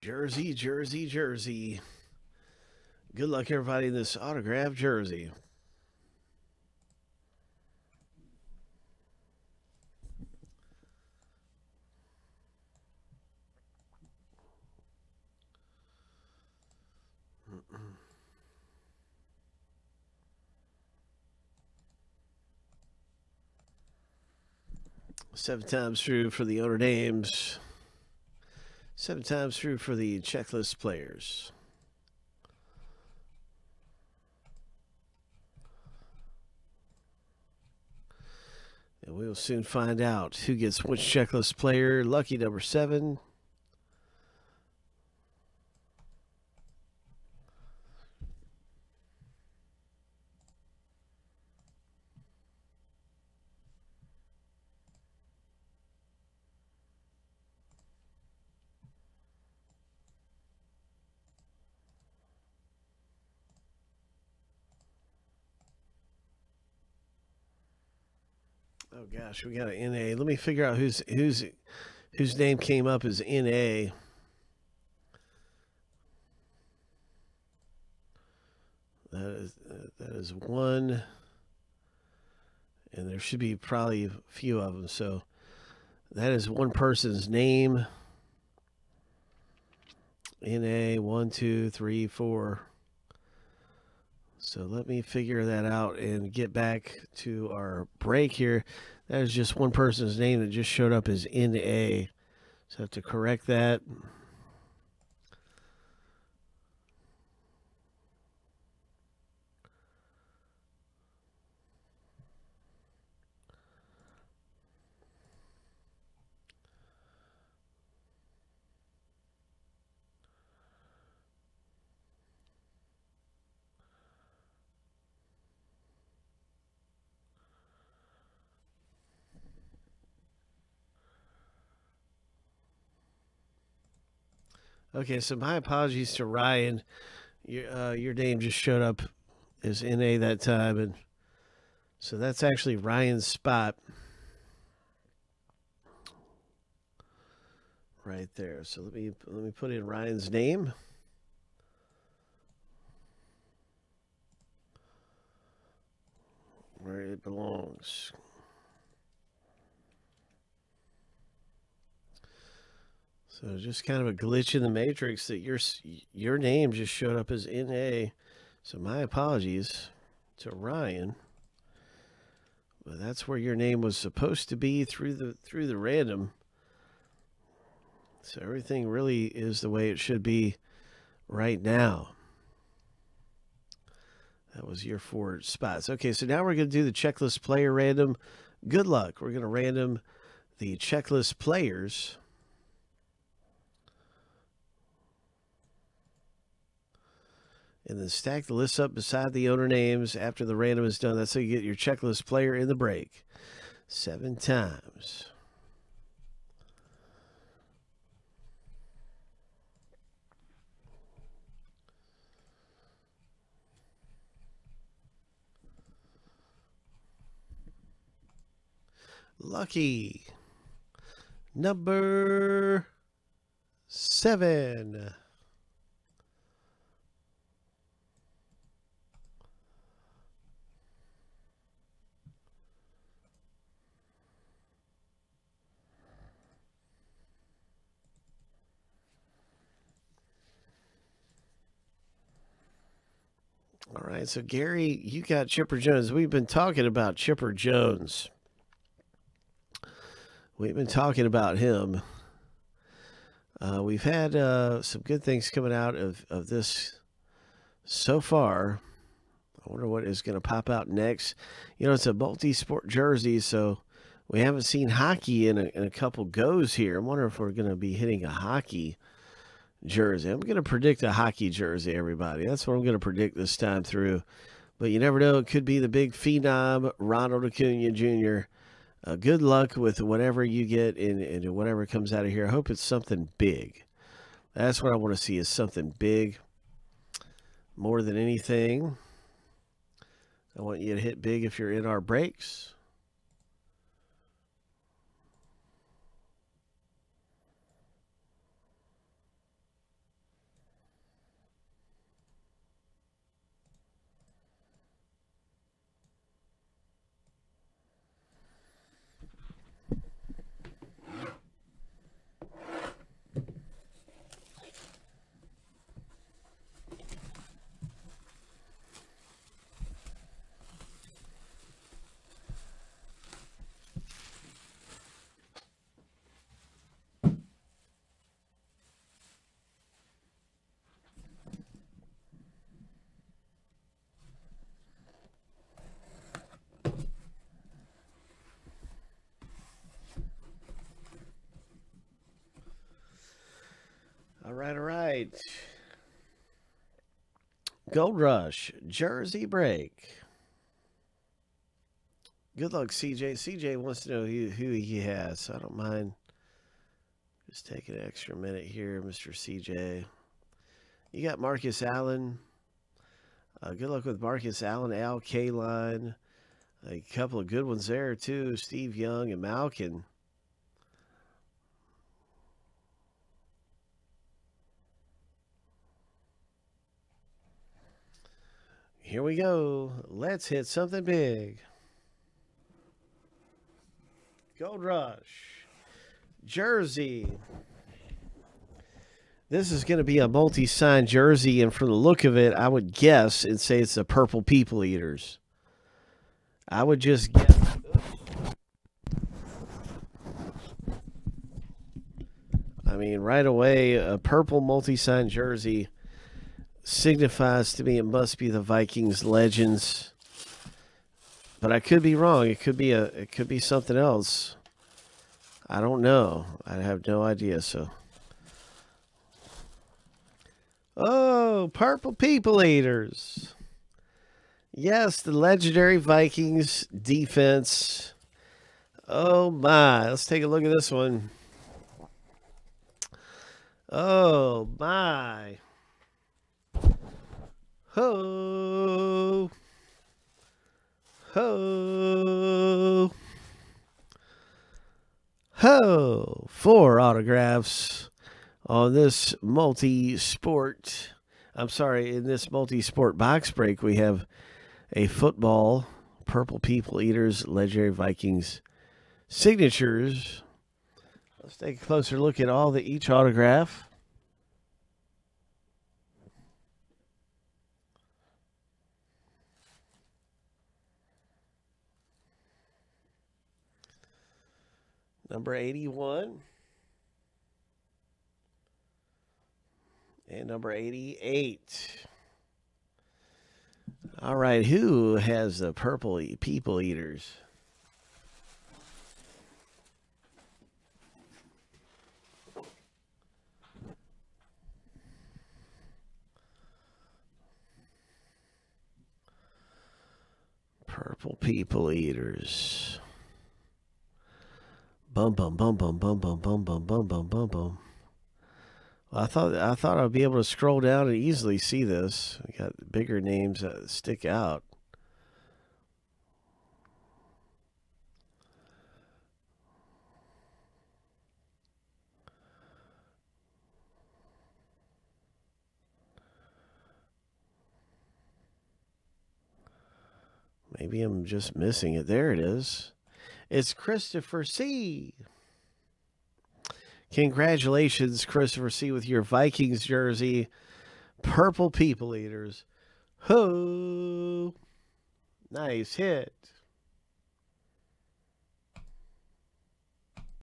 Jersey, Jersey, Jersey. Good luck, everybody, in this autograph jersey. Seven times through for the owner names. Seven times through for the checklist players. And we'll soon find out who gets which checklist player. Lucky number seven. Oh gosh, we got an NA. Let me figure out who's who's whose name came up as NA. That is that is one, and there should be probably a few of them. So that is one person's name. NA one, two, three, four. So let me figure that out and get back to our break here. That is just one person's name that just showed up as NA. So I have to correct that. Okay, so my apologies to Ryan. Your uh, your name just showed up as NA that time, and so that's actually Ryan's spot right there. So let me let me put in Ryan's name. Where it belongs. So just kind of a glitch in the matrix that your your name just showed up as NA. So my apologies to Ryan. But that's where your name was supposed to be through the through the random. So everything really is the way it should be right now. That was your four spots. Okay, so now we're going to do the checklist player random. Good luck. We're going to random the checklist players. And then stack the lists up beside the owner names after the random is done. That's how you get your checklist player in the break. Seven times. Lucky number seven. All right, so Gary, you got Chipper Jones. We've been talking about Chipper Jones. We've been talking about him. Uh, we've had uh, some good things coming out of, of this so far. I wonder what is going to pop out next. You know, it's a multi sport jersey, so we haven't seen hockey in a, in a couple goes here. I wonder if we're going to be hitting a hockey jersey. I'm going to predict a hockey jersey, everybody. That's what I'm going to predict this time through. But you never know. It could be the big phenom, Ronald Acuna Jr. Uh, good luck with whatever you get and, whatever comes out of here. I hope it's something big. That's what I want to see is something big more than anything. I want you to hit big if you're in our breaks. All right, all right. Gold Rush, Jersey Break. Good luck, CJ. CJ wants to know who, who he has, so I don't mind just taking an extra minute here, Mr. CJ. You got Marcus Allen. Uh, good luck with Marcus Allen, Al Kaline. A couple of good ones there, too. Steve Young and Malkin. Here we go. Let's hit something big. Gold Rush. Jersey. This is going to be a multi-signed jersey, and from the look of it, I would guess and say it's the Purple People Eaters. I would just guess. I mean, right away, a purple multi-signed jersey signifies to me it must be the Vikings legends. But I could be wrong. It could be a it could be something else. I don't know. I have no idea, so Oh, purple people eaters. Yes, the legendary Vikings defense. Oh my. Let's take a look at this one. Oh my. Ho. Ho. Ho. Four autographs on this multi-sport. I'm sorry, in this multi-sport box break, we have a football, Purple People Eaters, Legendary Vikings signatures. Let's take a closer look at all the each autograph. Number 81. And number 88. All right, who has the purple people eaters? Purple people eaters. Bum bum bum bum bum bum bum bum bum bum bum bum. I thought I thought I'd be able to scroll down and easily see this. We got bigger names that stick out. Maybe I'm just missing it. There it is. It's Christopher C. Congratulations, Christopher C. with your Vikings jersey. Purple People Eaters. Ho! Nice hit.